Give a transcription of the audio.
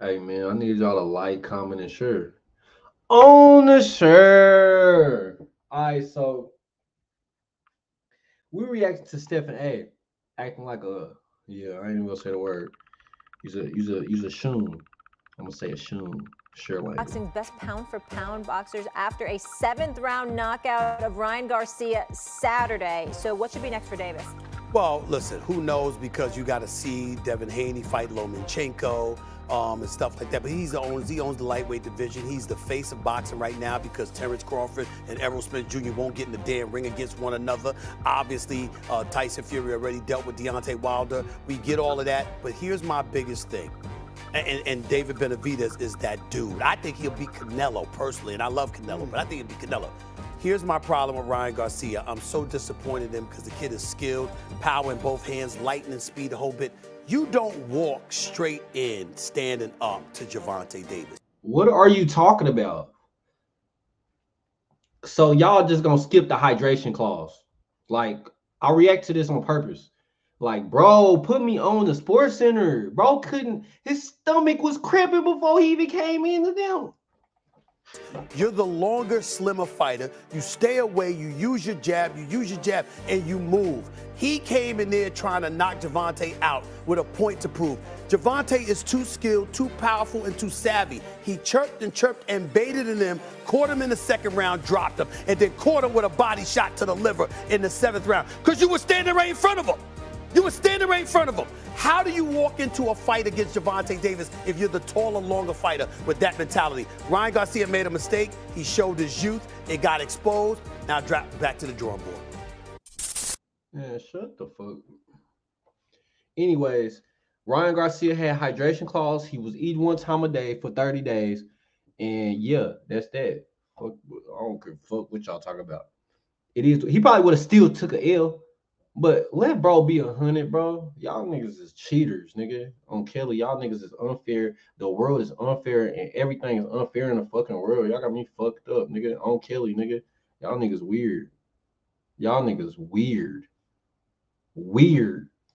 Hey man, I need y'all to like, comment, and share. On the share. All right, so we reacting to Stephen A. acting like a yeah, I ain't even gonna say the word. He's a he's a he's a shoon. I'm gonna say a shoon. Sure like Boxing best pound for pound boxers after a seventh round knockout of Ryan Garcia Saturday. So what should be next for Davis? Well, listen, who knows because you got to see Devin Haney fight Lomachenko um, and stuff like that. But he's the owns he owns the lightweight division. He's the face of boxing right now because Terrence Crawford and Errol Spence Jr. won't get in the damn ring against one another. Obviously, uh, Tyson Fury already dealt with Deontay Wilder. We get all of that. But here's my biggest thing. And, and, David Benavidez is that dude. I think he'll beat Canelo personally, and I love Canelo, but I think he'll beat Canelo. Here's my problem with Ryan Garcia. I'm so disappointed in him because the kid is skilled, power in both hands, lightning speed, the whole bit. You don't walk straight in standing up to Gervonta Davis. What are you talking about? So y'all just gonna skip the hydration clause. Like I react to this on purpose. Like, bro, put me on the sports center. Bro couldn't his stomach was cramping before he even came into them. You're the longer, slimmer fighter. You stay away, you use your jab, you use your jab, and you move. He came in there trying to knock Gervonta out with a point to prove. Gervonta is too skilled, too powerful, and too savvy. He chirped and chirped and baited in him, caught him in the second round, dropped him, and then caught him with a body shot to the liver in the seventh round. Because you were standing right in front of him. You were standing right in front of him. How do you walk into a fight against Gervonta Davis if you're the taller, longer fighter with that mentality? Ryan Garcia made a mistake. He showed his youth. It got exposed. Now drop back to the drawing board. Yeah, shut the fuck. Anyways, Ryan Garcia had hydration clause. He was eating one time a day for 30 days. And yeah, that's that. I don't give fuck what y'all talk about. It is he probably would have still took a L but let bro be a hundred, bro. Y'all niggas is cheaters, nigga. On Kelly, y'all niggas is unfair. The world is unfair, and everything is unfair in the fucking world. Y'all got me fucked up, nigga. On Kelly, nigga. Y'all niggas weird. Y'all niggas weird. Weird.